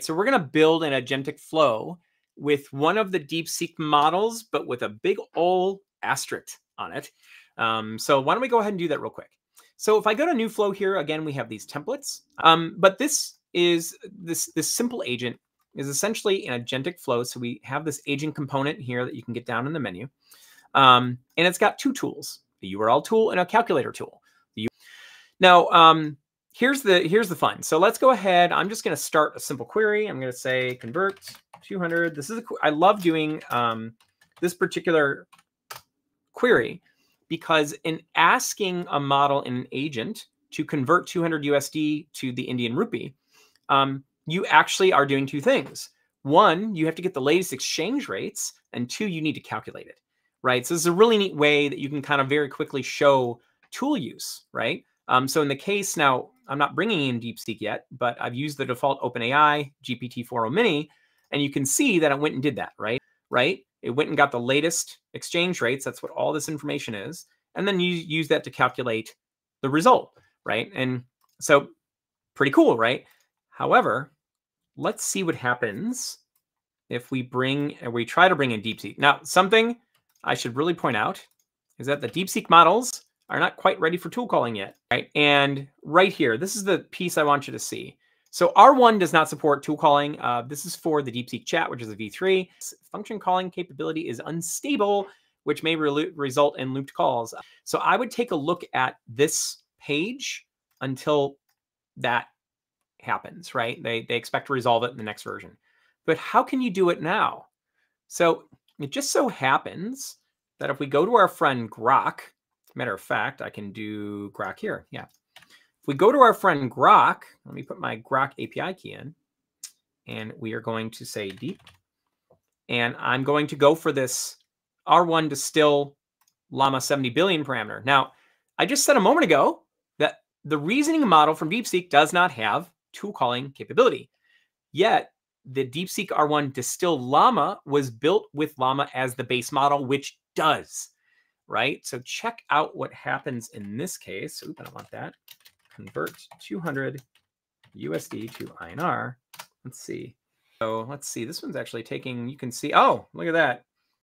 So we're going to build an agentic flow with one of the DeepSeek models, but with a big old asterisk on it. Um, so why don't we go ahead and do that real quick? So if I go to new flow here, again, we have these templates, um, but this is this, this simple agent is essentially an agentic flow. So we have this agent component here that you can get down in the menu. Um, and it's got two tools, a URL tool and a calculator tool. Now, um, here's the here's the fun. So let's go ahead. I'm just going to start a simple query. I'm going to say convert 200. This is a, I love doing um, this particular query because in asking a model in an agent to convert 200 USD to the Indian rupee, um, you actually are doing two things. One, you have to get the latest exchange rates, and two, you need to calculate it, right? So this is a really neat way that you can kind of very quickly show tool use, right? Um, so in the case now, I'm not bringing in DeepSeek yet, but I've used the default OpenAI GPT-4o Mini, and you can see that it went and did that, right? Right? It went and got the latest exchange rates. That's what all this information is. And then you use that to calculate the result, right? And so pretty cool, right? However, let's see what happens if we bring, and we try to bring in DeepSeek. Now, something I should really point out is that the DeepSeek models are not quite ready for tool calling yet, right? And right here, this is the piece I want you to see. So R1 does not support tool calling. Uh, this is for the DeepSeek chat, which is a v3. Function calling capability is unstable, which may re result in looped calls. So I would take a look at this page until that happens, right? They, they expect to resolve it in the next version. But how can you do it now? So it just so happens that if we go to our friend Groq, Matter of fact, I can do Groq here. Yeah. If we go to our friend Groq, let me put my Groq API key in, and we are going to say deep. And I'm going to go for this R1 distill llama 70 billion parameter. Now, I just said a moment ago that the reasoning model from DeepSeek does not have tool calling capability. Yet, the DeepSeek R1 distill llama was built with llama as the base model, which does right? So check out what happens in this case. Oop, I don't want that. Convert 200 USD to INR. Let's see. So let's see. This one's actually taking, you can see, oh, look at that.